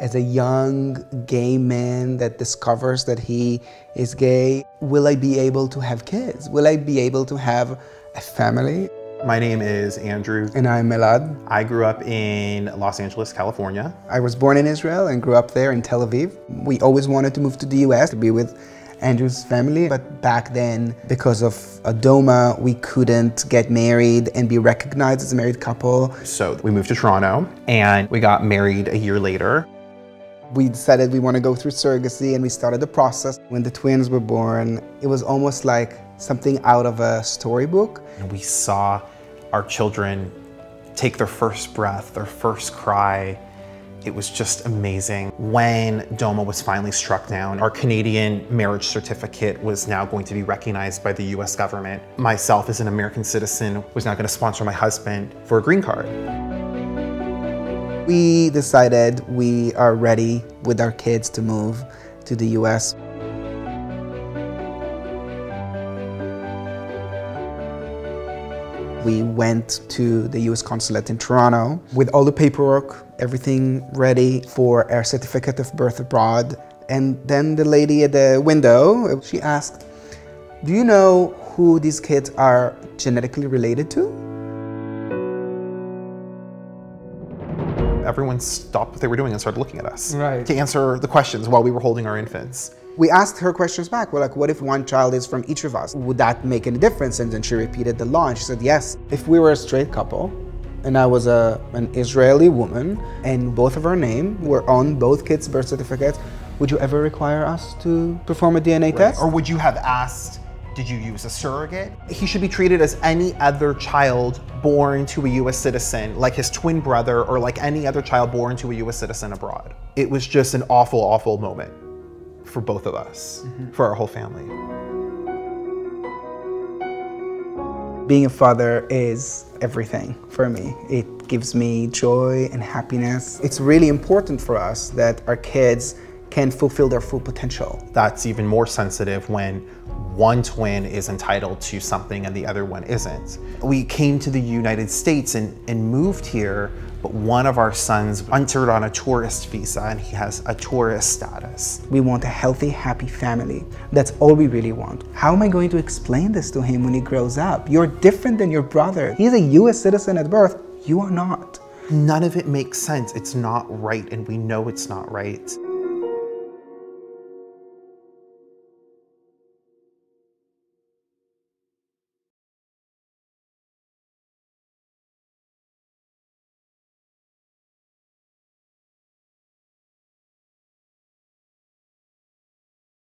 As a young gay man that discovers that he is gay, will I be able to have kids? Will I be able to have a family? My name is Andrew. And I'm Elad. I grew up in Los Angeles, California. I was born in Israel and grew up there in Tel Aviv. We always wanted to move to the US to be with Andrew's family, but back then, because of DOMA, we couldn't get married and be recognized as a married couple. So we moved to Toronto and we got married a year later we decided we want to go through surrogacy and we started the process. When the twins were born, it was almost like something out of a storybook. And we saw our children take their first breath, their first cry. It was just amazing. When DOMA was finally struck down, our Canadian marriage certificate was now going to be recognized by the US government. Myself as an American citizen was now going to sponsor my husband for a green card. We decided we are ready with our kids to move to the US. We went to the US consulate in Toronto with all the paperwork, everything ready for our certificate of birth abroad. And then the lady at the window, she asked, do you know who these kids are genetically related to? Everyone stopped what they were doing and started looking at us right. to answer the questions while we were holding our infants. We asked her questions back. We're like, what if one child is from each of us? Would that make any difference? And then she repeated the law and she said, yes. If we were a straight couple and I was a, an Israeli woman and both of our name were on both kids' birth certificates, would you ever require us to perform a DNA right. test? Or would you have asked did you use a surrogate? He should be treated as any other child born to a US citizen, like his twin brother or like any other child born to a US citizen abroad. It was just an awful, awful moment for both of us, mm -hmm. for our whole family. Being a father is everything for me. It gives me joy and happiness. It's really important for us that our kids can fulfill their full potential. That's even more sensitive when one twin is entitled to something and the other one isn't. We came to the United States and, and moved here, but one of our sons entered on a tourist visa and he has a tourist status. We want a healthy, happy family. That's all we really want. How am I going to explain this to him when he grows up? You're different than your brother. He's a US citizen at birth. You are not. None of it makes sense. It's not right and we know it's not right.